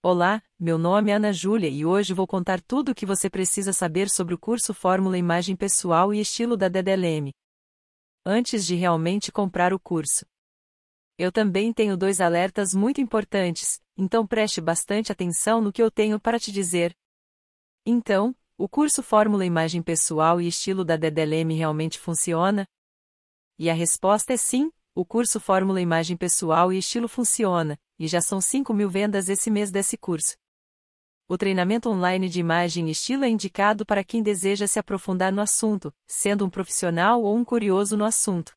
Olá, meu nome é Ana Júlia e hoje vou contar tudo o que você precisa saber sobre o curso Fórmula Imagem Pessoal e Estilo da DDLM. Antes de realmente comprar o curso. Eu também tenho dois alertas muito importantes, então preste bastante atenção no que eu tenho para te dizer. Então, o curso Fórmula Imagem Pessoal e Estilo da DDLM realmente funciona? E a resposta é sim, o curso Fórmula Imagem Pessoal e Estilo funciona, e já são 5 mil vendas esse mês desse curso. O treinamento online de imagem e estilo é indicado para quem deseja se aprofundar no assunto, sendo um profissional ou um curioso no assunto.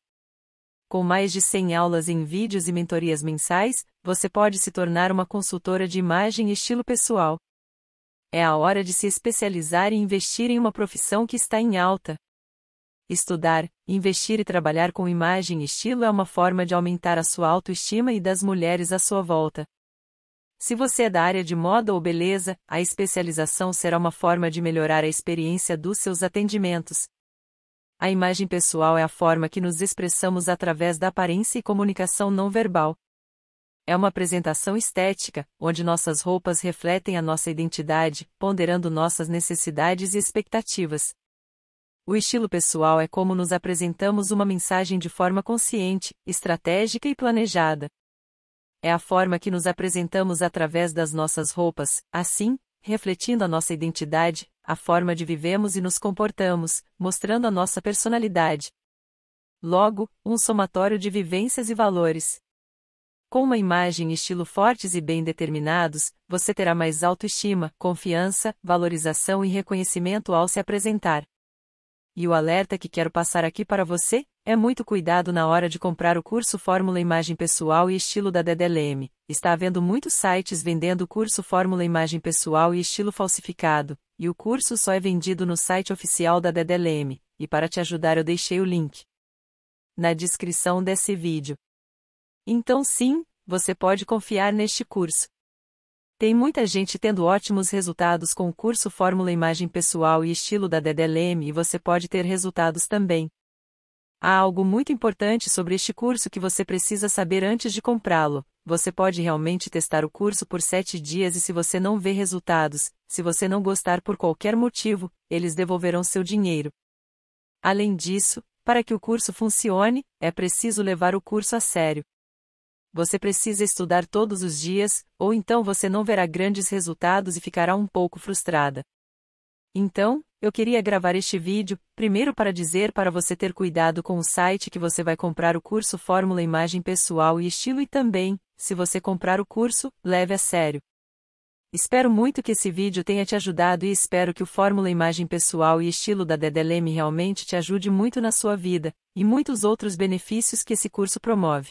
Com mais de 100 aulas em vídeos e mentorias mensais, você pode se tornar uma consultora de imagem e estilo pessoal. É a hora de se especializar e investir em uma profissão que está em alta. Estudar, investir e trabalhar com imagem e estilo é uma forma de aumentar a sua autoestima e das mulheres à sua volta. Se você é da área de moda ou beleza, a especialização será uma forma de melhorar a experiência dos seus atendimentos. A imagem pessoal é a forma que nos expressamos através da aparência e comunicação não verbal. É uma apresentação estética, onde nossas roupas refletem a nossa identidade, ponderando nossas necessidades e expectativas. O estilo pessoal é como nos apresentamos uma mensagem de forma consciente, estratégica e planejada. É a forma que nos apresentamos através das nossas roupas, assim, refletindo a nossa identidade, a forma de vivemos e nos comportamos, mostrando a nossa personalidade. Logo, um somatório de vivências e valores. Com uma imagem e estilo fortes e bem determinados, você terá mais autoestima, confiança, valorização e reconhecimento ao se apresentar. E o alerta que quero passar aqui para você é muito cuidado na hora de comprar o curso Fórmula Imagem Pessoal e Estilo da DDLM. Está havendo muitos sites vendendo o curso Fórmula Imagem Pessoal e Estilo falsificado, e o curso só é vendido no site oficial da DDLM, e para te ajudar eu deixei o link na descrição desse vídeo. Então sim, você pode confiar neste curso. Tem muita gente tendo ótimos resultados com o curso Fórmula Imagem Pessoal e Estilo da DDLM e você pode ter resultados também. Há algo muito importante sobre este curso que você precisa saber antes de comprá-lo. Você pode realmente testar o curso por 7 dias e se você não vê resultados, se você não gostar por qualquer motivo, eles devolverão seu dinheiro. Além disso, para que o curso funcione, é preciso levar o curso a sério você precisa estudar todos os dias, ou então você não verá grandes resultados e ficará um pouco frustrada. Então, eu queria gravar este vídeo, primeiro para dizer para você ter cuidado com o site que você vai comprar o curso Fórmula Imagem Pessoal e Estilo e também, se você comprar o curso, leve a sério. Espero muito que esse vídeo tenha te ajudado e espero que o Fórmula Imagem Pessoal e Estilo da DDLM realmente te ajude muito na sua vida, e muitos outros benefícios que esse curso promove.